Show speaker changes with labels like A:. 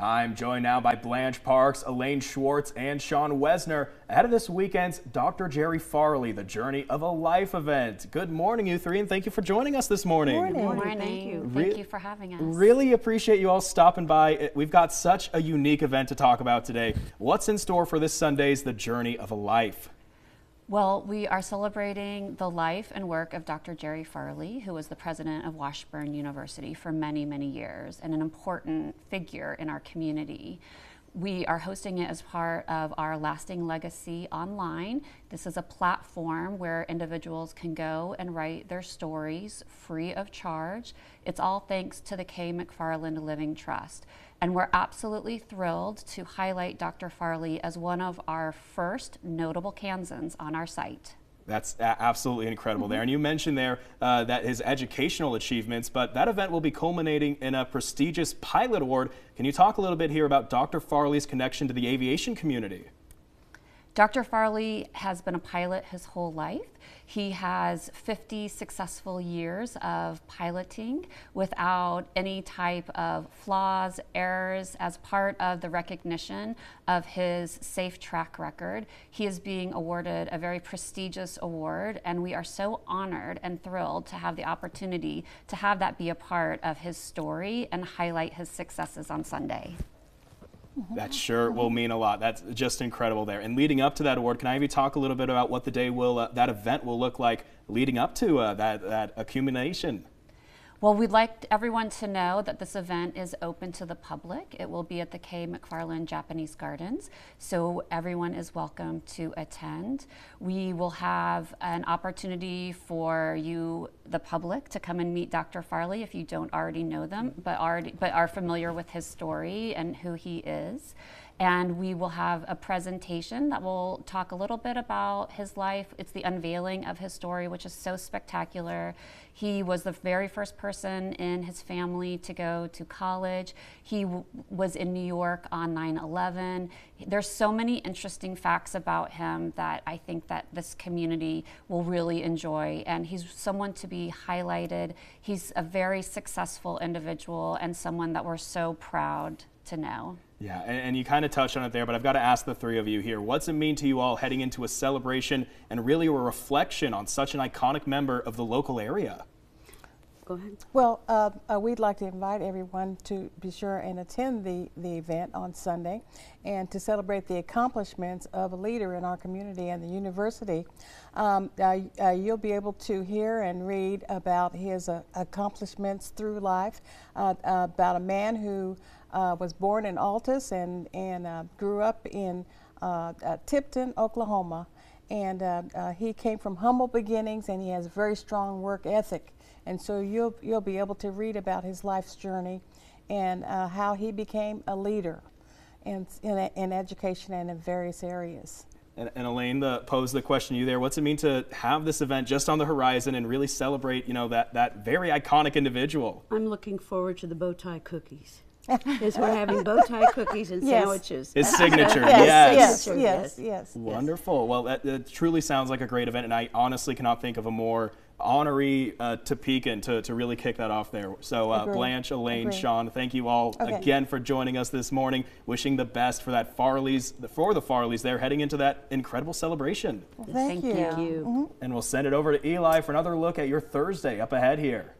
A: I'm joined now by Blanche Parks, Elaine Schwartz, and Shawn Wesner ahead of this weekend's Dr. Jerry Farley, The Journey of a Life event. Good morning, you three, and thank you for joining us this morning.
B: Morning.
C: Good morning.
B: Thank
C: Thank
B: you.
C: you.
A: Re-
C: Thank you for having us.
A: Really appreciate you all stopping by. We've got such a unique event to talk about today. What's in store for this Sunday's The Journey of a Life?
C: Well, we are celebrating the life and work of Dr. Jerry Farley, who was the president of Washburn University for many, many years and an important figure in our community. We are hosting it as part of our Lasting Legacy online. This is a platform where individuals can go and write their stories free of charge. It's all thanks to the Kay McFarland Living Trust. And we're absolutely thrilled to highlight Dr. Farley as one of our first notable Kansans on our site.
A: That's absolutely incredible there. And you mentioned there uh, that his educational achievements, but that event will be culminating in a prestigious pilot award. Can you talk a little bit here about Dr. Farley's connection to the aviation community?
C: Dr. Farley has been a pilot his whole life. He has 50 successful years of piloting without any type of flaws, errors, as part of the recognition of his safe track record. He is being awarded a very prestigious award, and we are so honored and thrilled to have the opportunity to have that be a part of his story and highlight his successes on Sunday.
A: That sure will mean a lot. That's just incredible there. And leading up to that award, can I have you talk a little bit about what the day will, uh, that event will look like leading up to uh, that, that accumulation?
C: Well, we'd like everyone to know that this event is open to the public. It will be at the Kay McFarland Japanese Gardens, so everyone is welcome to attend. We will have an opportunity for you, the public, to come and meet Dr. Farley if you don't already know them, but already but are familiar with his story and who he is. And we will have a presentation that will talk a little bit about his life. It's the unveiling of his story, which is so spectacular. He was the very first person in his family to go to college. He was in New York on 9 11. There's so many interesting facts about him that I think that this community will really enjoy. And he's someone to be highlighted. He's a very successful individual and someone that we're so proud to know.
A: Yeah, and, and you kind of touched on it there, but I've got to ask the three of you here what's it mean to you all heading into a celebration and really a reflection on such an iconic member of the local area?
B: Go ahead.
D: Well, uh, uh, we'd like to invite everyone to be sure and attend the, the event on Sunday and to celebrate the accomplishments of a leader in our community and the university. Um, uh, uh, you'll be able to hear and read about his uh, accomplishments through life, uh, uh, about a man who uh, was born in Altus and, and uh, grew up in uh, uh, Tipton, Oklahoma. And uh, uh, he came from humble beginnings and he has a very strong work ethic. And so you'll, you'll be able to read about his life's journey and uh, how he became a leader in, in, in education and in various areas.
A: And, and Elaine the, posed the question to you there. What's it mean to have this event just on the horizon and really celebrate, you know, that, that very iconic individual?
B: I'm looking forward to the bow tie cookies. Because we're having bow tie cookies and
D: Yes.
B: sandwiches.
A: His signature,
D: Yes,
A: yes.
D: yes,
B: Signature,
D: yes,
B: yes.
D: yes.
A: Wonderful. Well, that, that truly sounds like a great event, and I honestly cannot think of a more honorary uh, Topeka to, to really kick that off there. So, uh, Blanche, Elaine,
D: Agree.
A: Shawn, thank you all
D: Okay.
A: again for joining us this morning. Wishing the best for that Farley's, for the Farleys there, heading into that incredible celebration.
D: Thank,
C: Thank
D: you.
C: you.
B: Thank you.
A: And we'll send it over to Eli for another look at your Thursday up ahead here.